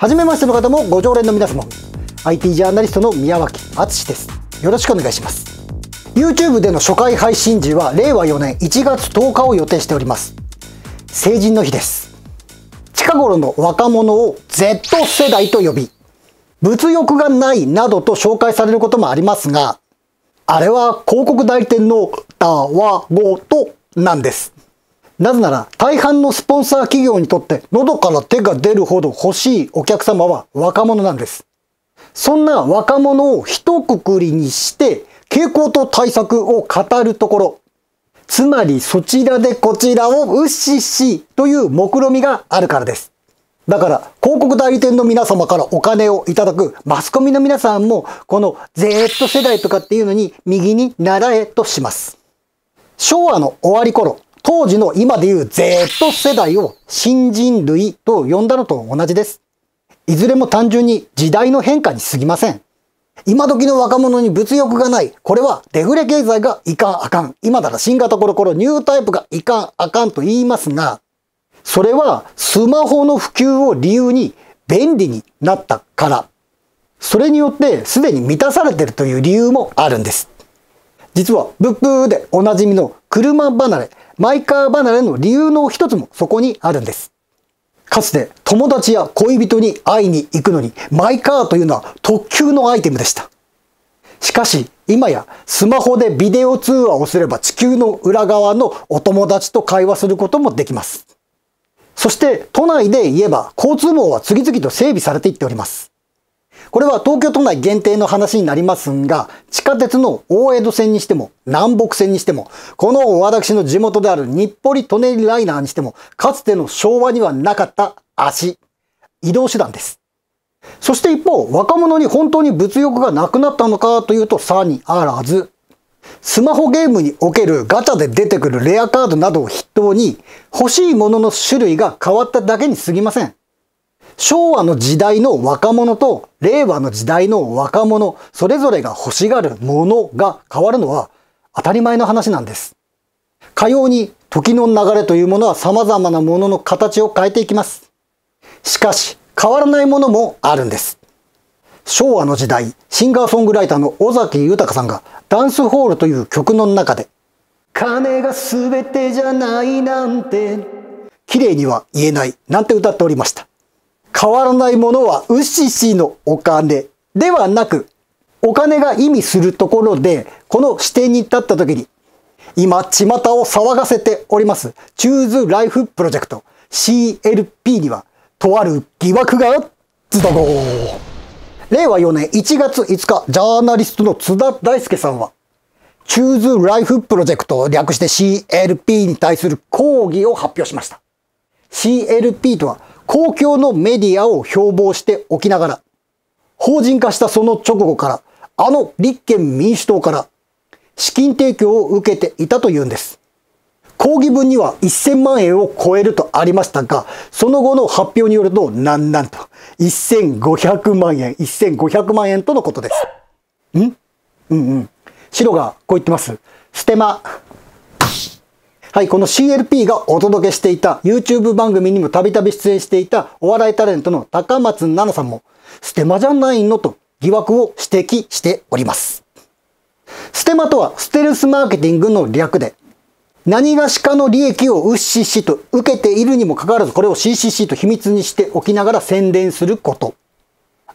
はじめましての方もご常連の皆様 IT ジャーナリストの宮脇敦です。よろしくお願いします。YouTube での初回配信時は令和4年1月10日を予定しております。成人の日です。近頃の若者を Z 世代と呼び物欲がないなどと紹介されることもありますがあれは広告代理店のたわごとなんです。なぜなら大半のスポンサー企業にとって喉から手が出るほど欲しいお客様は若者なんです。そんな若者を一括りにして傾向と対策を語るところ、つまりそちらでこちらをうっししという目論みがあるからです。だから広告代理店の皆様からお金をいただくマスコミの皆さんもこの Z 世代とかっていうのに右に習えとします。昭和の終わり頃、当時の今でいう Z 世代を新人類と呼んだのと同じです。いずれも単純に時代の変化に過ぎません。今時の若者に物欲がない。これはデフレ経済がいかんあかん。今なら新型コロコロニュータイプがいかんあかんと言いますが、それはスマホの普及を理由に便利になったから。それによってすでに満たされているという理由もあるんです。実は、ブップーでおなじみの車離れ、マイカー離れの理由の一つもそこにあるんです。かつて友達や恋人に会いに行くのにマイカーというのは特急のアイテムでした。しかし今やスマホでビデオ通話をすれば地球の裏側のお友達と会話することもできます。そして都内で言えば交通網は次々と整備されていっております。これは東京都内限定の話になりますが、地下鉄の大江戸線にしても、南北線にしても、この私の地元である日暮里舎人ライナーにしても、かつての昭和にはなかった足、移動手段です。そして一方、若者に本当に物欲がなくなったのかというと、さにあらず、スマホゲームにおけるガチャで出てくるレアカードなどを筆頭に、欲しいものの種類が変わっただけに過ぎません。昭和の時代の若者と令和の時代の若者、それぞれが欲しがるものが変わるのは当たり前の話なんです。かように時の流れというものは様々なものの形を変えていきます。しかし、変わらないものもあるんです。昭和の時代、シンガーソングライターの尾崎豊さんがダンスホールという曲の中で、金が全てじゃないなんて、綺麗には言えないなんて歌っておりました。変わらないものはうししのお金ではなく、お金が意味するところで、この視点に立った時に、今、巷を騒がせております、 Choose Life Project CLP には、とある疑惑がズドゴー令和4年1月5日、ジャーナリストの津田大介さんは、 Choose Life Project を略して CLP に対する抗議を発表しました。CLP とは公共のメディアを標榜しておきながら、法人化したその直後から、あの立憲民主党から資金提供を受けていたというんです。抗議文には1000万円を超えるとありましたが、その後の発表によると、なんなんと、1500万円、1500万円とのことです。ん？うんうん。白がこう言ってます。ステマ。はい、この CLP がお届けしていた YouTube 番組にもたびたび出演していたお笑いタレントの高松菜奈さんも、ステマじゃないのと疑惑を指摘しております。ステマとはステルスマーケティングの略で、何がしかの利益をうっししと受けているにもかかわらず、これを CCC と秘密にしておきながら宣伝すること。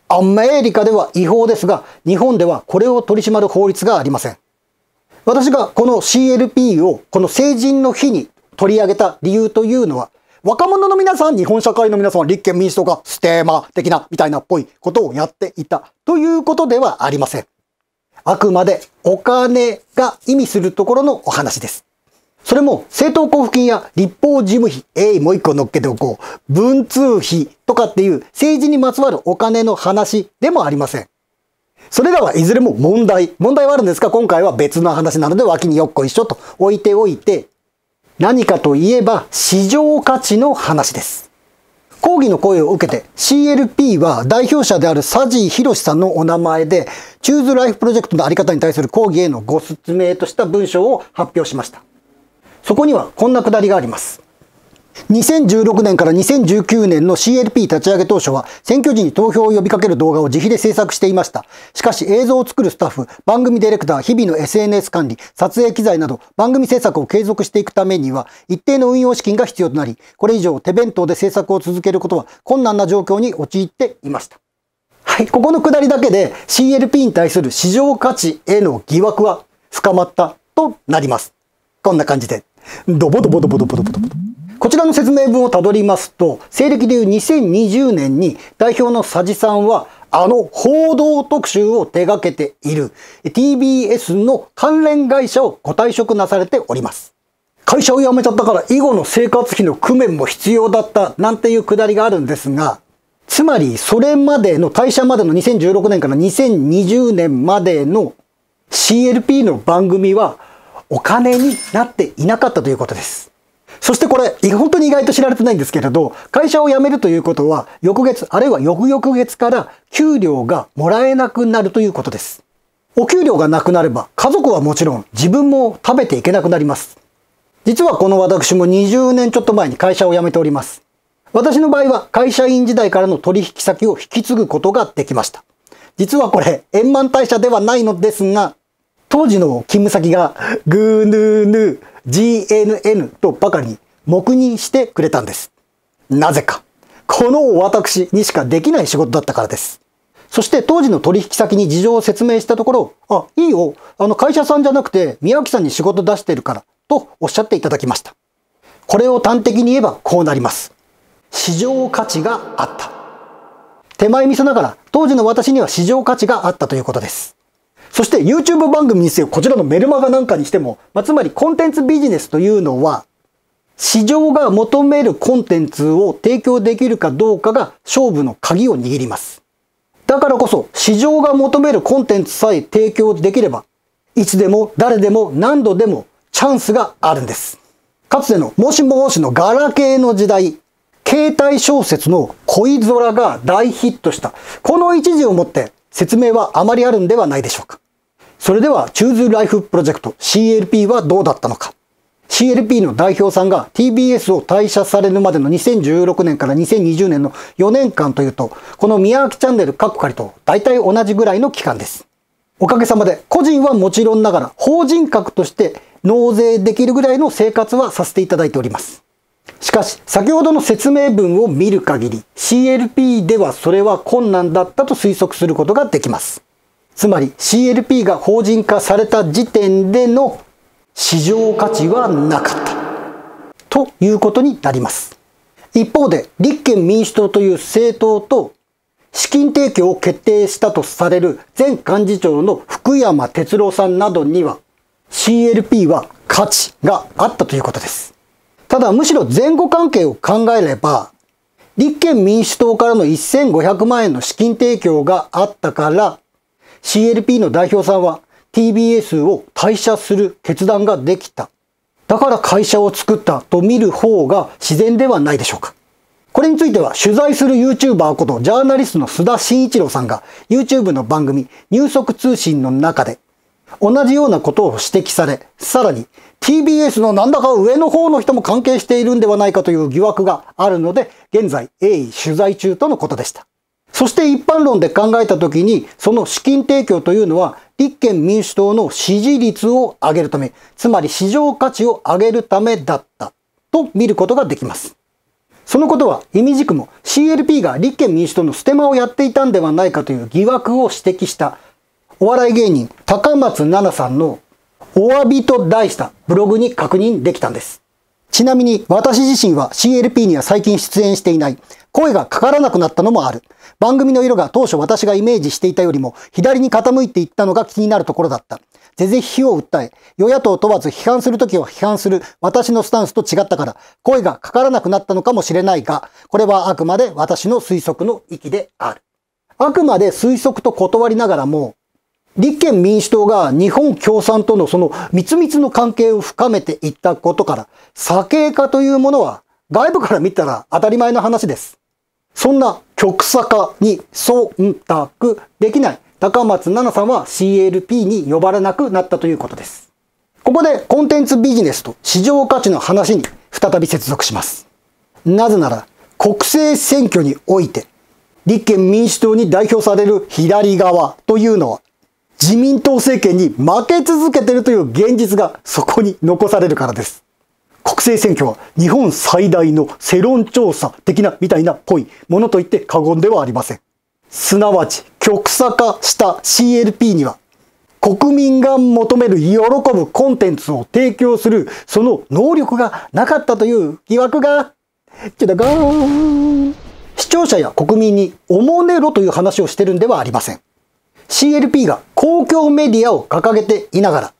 アメリカでは違法ですが、日本ではこれを取り締まる法律がありません。私がこの CLP をこの成人の日に取り上げた理由というのは、若者の皆さん、日本社会の皆さん、立憲民主党がステーマ的な、みたいなっぽいことをやっていたということではありません。あくまでお金が意味するところのお話です。それも政党交付金や立法事務費、えい、もう一個乗っけておこう。文通費とかっていう政治にまつわるお金の話でもありません。それらはいずれも問題。問題はあるんですが、今回は別の話なので脇によっこいしょと置いておいて、何かといえば市場価値の話です。抗議の声を受けて CLP は代表者である佐治博さんのお名前で、チューズライフプロジェクトのあり方に対する抗議へのご説明とした文章を発表しました。そこにはこんなくだりがあります。2016年から2019年の CLP 立ち上げ当初は選挙時に投票を呼びかける動画を自費で制作していました。しかし映像を作るスタッフ、番組ディレクター、日々の SNS 管理、撮影機材など番組制作を継続していくためには一定の運用資金が必要となり、これ以上手弁当で制作を続けることは困難な状況に陥っていました。はい、ここのくだりだけで CLP に対する市場価値への疑惑は深まったとなります。こんな感じで、ドボドボドボドボドボドボド。こちらの説明文をたどりますと、西暦でいう2020年に代表の佐治さんは、あの報道特集を手掛けている TBS の関連会社をご退職なされております。会社を辞めちゃったから以後の生活費の工面も必要だったなんていうくだりがあるんですが、つまりそれまでの退社までの2016年から2020年までの CLP の番組はお金になっていなかったということです。そしてこれ、本当に意外と知られてないんですけれど、会社を辞めるということは、翌月、あるいは翌々月から給料がもらえなくなるということです。お給料がなくなれば、家族はもちろん自分も食べていけなくなります。実はこの私も20年ちょっと前に会社を辞めております。私の場合は会社員時代からの取引先を引き継ぐことができました。実はこれ、円満退社ではないのですが、当時の勤務先がグーヌーヌー GNN とばかりに黙認してくれたんです。なぜか。この私にしかできない仕事だったからです。そして当時の取引先に事情を説明したところ、あ、いいよ。あの会社さんじゃなくて宮脇さんに仕事出してるからとおっしゃっていただきました。これを端的に言えばこうなります。市場価値があった。手前味噌ながら当時の私には市場価値があったということです。そして YouTube 番組にせよ、こちらのメルマガなんかにしても、まあ、つまりコンテンツビジネスというのは、市場が求めるコンテンツを提供できるかどうかが勝負の鍵を握ります。だからこそ、市場が求めるコンテンツさえ提供できれば、いつでも誰でも何度でもチャンスがあるんです。かつてのもしもしのガラケーの時代、携帯小説の恋空が大ヒットした。この一時をもって説明はあまりあるんではないでしょうか。それでは、チューズライフプロジェクト CLP はどうだったのか。CLP の代表さんが TBS を退社されるまでの2016年から2020年の4年間というと、この宮脇チャンネル各仮と大体同じぐらいの期間です。おかげさまで個人はもちろんながら法人格として納税できるぐらいの生活はさせていただいております。しかし、先ほどの説明文を見る限り CLP ではそれは困難だったと推測することができます。つまり CLP が法人化された時点での市場価値はなかった。ということになります。一方で、立憲民主党という政党と資金提供を決定したとされる前幹事長の福山哲郎さんなどには CLP は価値があったということです。ただむしろ前後関係を考えれば立憲民主党からの1500万円の資金提供があったから CLP の代表さんは TBS を退社する決断ができた。だから会社を作ったと見る方が自然ではないでしょうか。これについては取材する YouTuber ことジャーナリストの須田慎一郎さんが YouTube の番組入足通信の中で同じようなことを指摘され、さらに TBS のなんだか上の方の人も関係しているんではないかという疑惑があるので、現在鋭意取材中とのことでした。そして一般論で考えたときに、その資金提供というのは、立憲民主党の支持率を上げるため、つまり市場価値を上げるためだったと見ることができます。そのことは意味軸も CLP が立憲民主党のステマをやっていたんではないかという疑惑を指摘したお笑い芸人高松菜奈さんのお詫びと題したブログに確認できたんです。ちなみに私自身は CLP には最近出演していない声がかからなくなったのもある。番組の色が当初私がイメージしていたよりも左に傾いていったのが気になるところだった。ぜぜひを訴え、与野党問わず批判するときは批判する私のスタンスと違ったから、声がかからなくなったのかもしれないが、これはあくまで私の推測の域である。あくまで推測と断りながらも、立憲民主党が日本共産とのその密々の関係を深めていったことから、左傾化というものは外部から見たら当たり前の話です。そんな極左化に忖度できない高松菜奈さんは CLP に呼ばれなくなったということです。ここでコンテンツビジネスと市場価値の話に再び接続します。なぜなら国政選挙において立憲民主党に代表される左側というのは自民党政権に負け続けてるという現実がそこに残されるからです。国政選挙は日本最大の世論調査的なみたいなっぽいものと言って過言ではありません。すなわち極左化した CLP には国民が求める喜ぶコンテンツを提供するその能力がなかったという疑惑が、ちょだが。視聴者や国民におもねろという話をしてるんではありません。CLP が公共メディアを掲げていながら、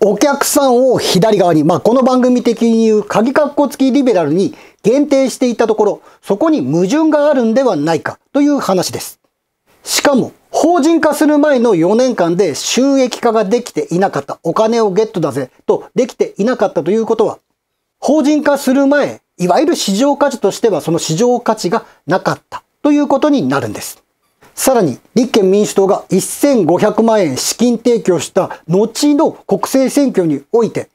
お客さんを左側に、まあこの番組的に言う鍵括弧付きリベラルに限定していたところ、そこに矛盾があるんではないかという話です。しかも、法人化する前の4年間で収益化ができていなかった、お金をゲットだぜとできていなかったということは、法人化する前、いわゆる市場価値としてはその市場価値がなかったということになるんです。さらに、立憲民主党が1500万円資金提供した後の国政選挙において、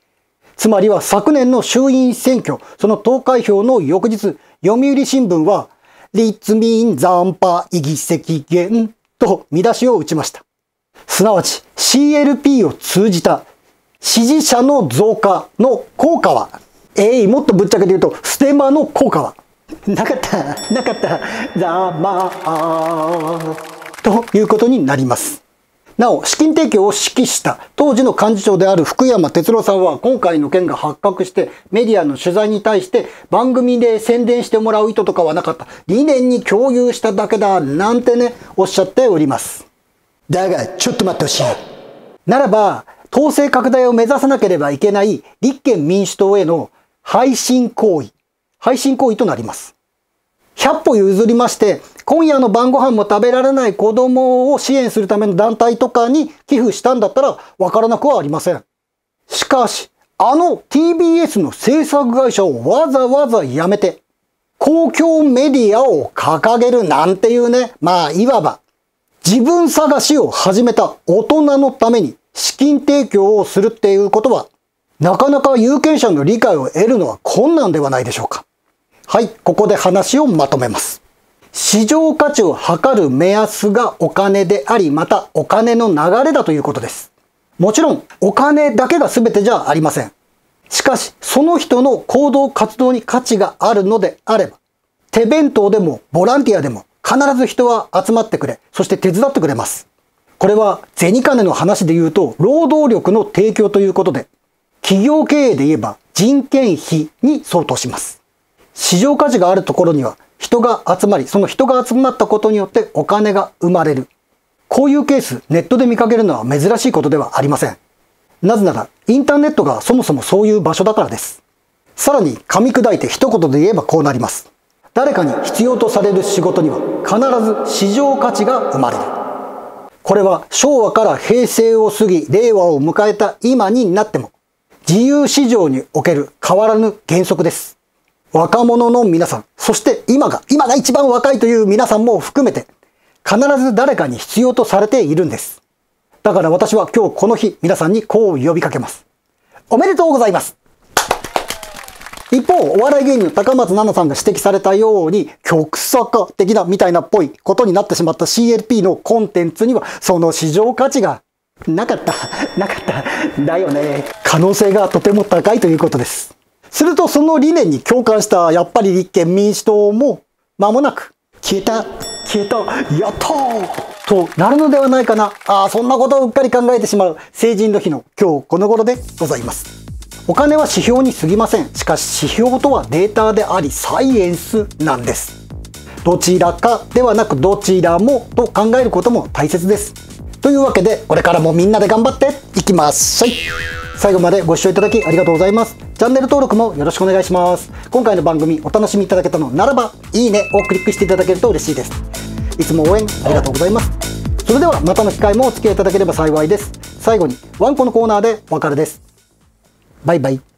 つまりは昨年の衆院選挙、その投開票の翌日、読売新聞は、立民残波異議席減と見出しを打ちました。すなわち CLP を通じた支持者の増加の効果は、えい、もっとぶっちゃけて言うと、ステマの効果は、なかった、なかった、ざまあ、ということになります。なお、資金提供を指揮した当時の幹事長である福山哲郎さんは今回の件が発覚してメディアの取材に対して番組で宣伝してもらう意図とかはなかった。理念に共有しただけだ。なんてね、おっしゃっております。だが、ちょっと待ってほしい。ならば、統制拡大を目指さなければいけない立憲民主党への配信行為、配信行為となります。100歩譲りまして、今夜の晩ご飯も食べられない子供を支援するための団体とかに寄付したんだったらわからなくはありません。しかし、あの TBS の制作会社をわざわざやめて、公共メディアを掲げるなんていうね、まあいわば自分探しを始めた大人のために資金提供をするっていうことは、なかなか有権者の理解を得るのは困難ではないでしょうか。はい、ここで話をまとめます。市場価値を測る目安がお金であり、またお金の流れだということです。もちろん、お金だけが全てじゃありません。しかし、その人の行動活動に価値があるのであれば、手弁当でもボランティアでも必ず人は集まってくれ、そして手伝ってくれます。これは銭金の話で言うと、労働力の提供ということで、企業経営で言えば人件費に相当します。市場価値があるところには人が集まり、その人が集まったことによってお金が生まれる。こういうケース、ネットで見かけるのは珍しいことではありません。なぜなら、インターネットがそもそもそういう場所だからです。さらに噛み砕いて一言で言えばこうなります。誰かに必要とされる仕事には必ず市場価値が生まれる。これは昭和から平成を過ぎ、令和を迎えた今になっても、自由市場における変わらぬ原則です。若者の皆さん、そして今が、今が一番若いという皆さんも含めて、必ず誰かに必要とされているんです。だから私は今日この日、皆さんにこう呼びかけます。おめでとうございます一方、お笑い芸人の高松菜奈さんが指摘されたように、極左化的なみたいなっぽいことになってしまった CLP のコンテンツには、その市場価値がなかった、なかった、だよね。可能性がとても高いということです。するとその理念に共感したやっぱり立憲民主党も間もなく消えた、消えた、やったーとなるのではないかな。ああ、そんなことをうっかり考えてしまう成人の日の今日この頃でございます。お金は指標に過ぎません。しかし指標とはデータでありサイエンスなんです。どちらかではなくどちらもと考えることも大切です。というわけでこれからもみんなで頑張っていきましょう最後までご視聴いただきありがとうございます。チャンネル登録もよろしくお願いします。今回の番組お楽しみいただけたのならば、いいねをクリックしていただけると嬉しいです。いつも応援ありがとうございます。それではまたの機会もお付き合いいただければ幸いです。最後にワンコのコーナーでお別れです。バイバイ。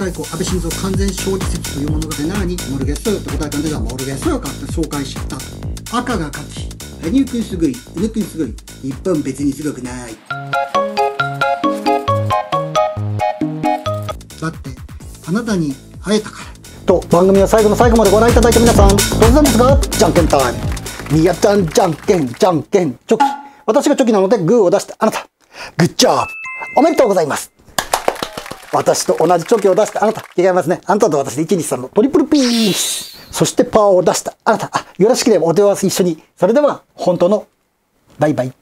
中井子安倍晋三完全勝利説という物語何モルゲストよって答えたん。ですがモルゲストよかって紹介した赤が勝ち。羽生くんすごい。宇野くんすごい。日本別にすごくない。だってあなたに会えたから。と番組を最後の最後までご覧いただいた皆さん突然ですがじゃんけんタイム。みやちゃんじゃんけんじゃんけんチョキ。私がチョキなのでグーを出したあなた。グッジョブおめでとうございます。私と同じチョキを出したあなた。違いますね。あなたと私で123のトリプルピース。そしてパワーを出したあなた。あよろしければお手合わせ一緒に。それでは本当のバイバイ。